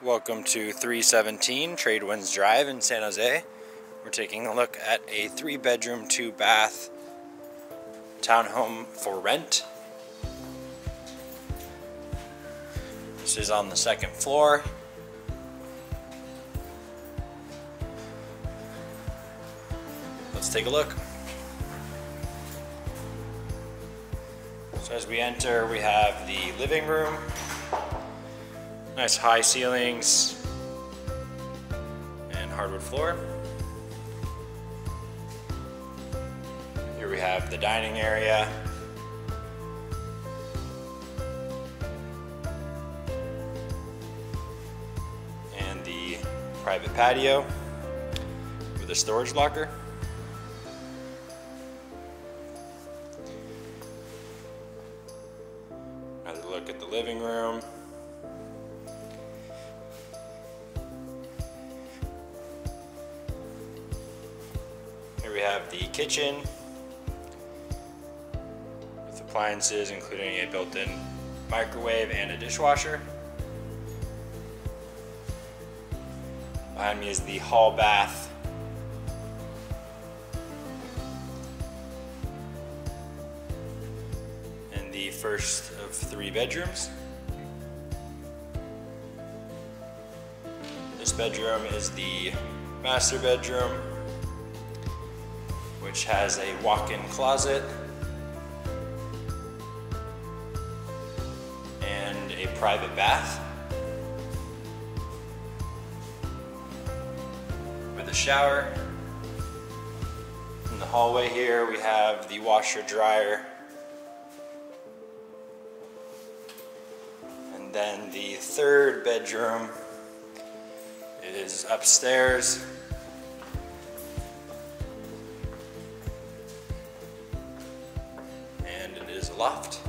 Welcome to 317 Tradewinds Drive in San Jose. We're taking a look at a three bedroom, two bath townhome for rent. This is on the second floor. Let's take a look. So as we enter, we have the living room. Nice high ceilings and hardwood floor. Here we have the dining area. And the private patio with a storage locker. Another look at the living room. We have the kitchen with appliances including a built-in microwave and a dishwasher. Behind me is the hall bath. And the first of three bedrooms. This bedroom is the master bedroom which has a walk-in closet and a private bath with a shower. In the hallway here we have the washer dryer and then the third bedroom is upstairs and it is a loft.